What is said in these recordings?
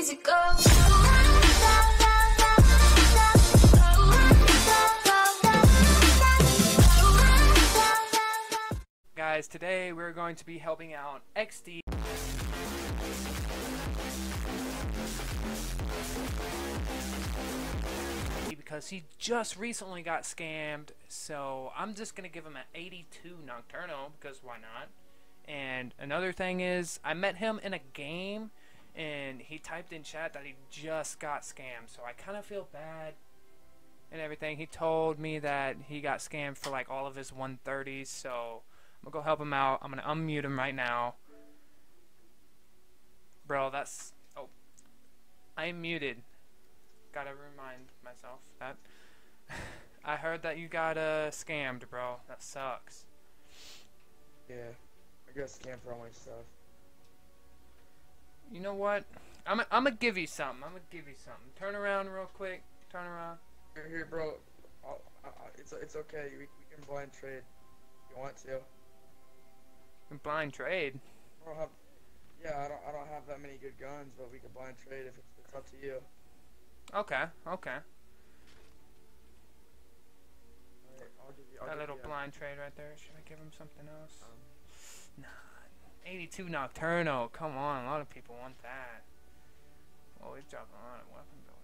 easy go. Guys, today we're going to be helping out XD. Because he just recently got scammed, so I'm just gonna give him an 82 Nocturno because why not? And another thing is, I met him in a game, and he typed in chat that he just got scammed, so I kind of feel bad and everything. He told me that he got scammed for like all of his 130s, so I'm gonna go help him out. I'm gonna unmute him right now. Bro, that's oh, I'm muted. Gotta remind myself that. I heard that you got uh, scammed, bro. That sucks. Yeah, I got scammed for all my stuff. You know what? I'm I'm gonna give you something. I'm gonna give you something. Turn around real quick. Turn around. Here, here bro. I'll, I, I, it's it's okay. We, we can blind trade if you want to. Blind trade. I don't have. Yeah, I don't. I don't have that many good guns, but we can blind trade if it's, it's up to you. Okay. Okay. I'll you. I'll That little blind trade right there. Should I give him something else? Um, Nah. 82 Nocturno. Come on. A lot of people want that. Oh, he's dropping a lot of weapons over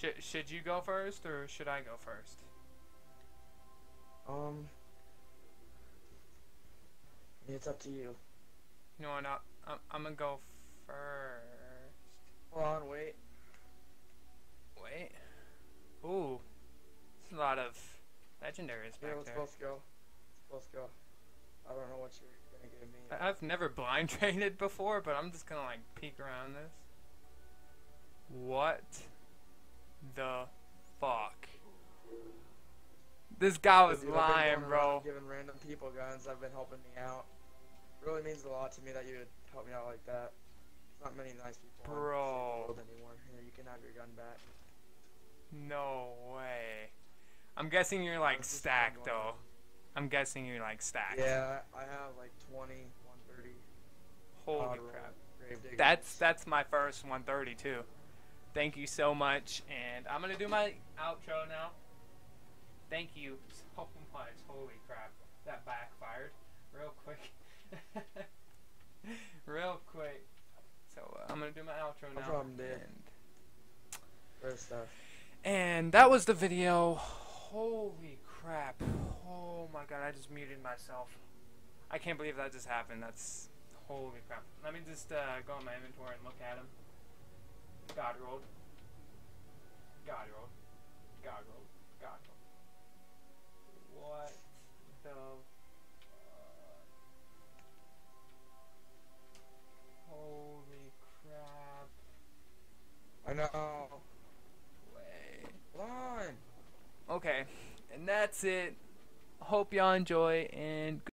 there. Should, should you go first or should I go first? um. It's up to you. You know what? I'll, I'm, I'm gonna go first. Hold on, wait. Wait. Ooh. There's a lot of legendaries Yeah, back let's there. both go. Let's both go. I don't know what you're gonna give me. I- I've never blind traded before, but I'm just gonna like peek around this. What the fuck? This guy was Dude, lying, bro. Giving random people guns. I've been helping me out. Really means a lot to me that you would help me out like that. There's not many nice people Bro. anymore. Here, you can have your gun back. No way. I'm guessing you're like stacked though. I'm guessing you're like stacked. Yeah, I have like 20, That's that's my first 130 too. Thank you so much, and I'm gonna do my outro now. Thank you so much. Holy crap, that backfired real quick. real quick. So uh, I'm gonna do my outro No now. problem, dude. and, First stuff. and that was the video. Holy crap. Oh my god, I just muted myself. I can't believe that just happened. That's holy crap. Let me just uh, go in my inventory and look at them. God rolled. God rolled. God rolled. God rolled. What the fuck? Holy crap. I know. Wait. On. Okay, and that's it. Hope y'all enjoy and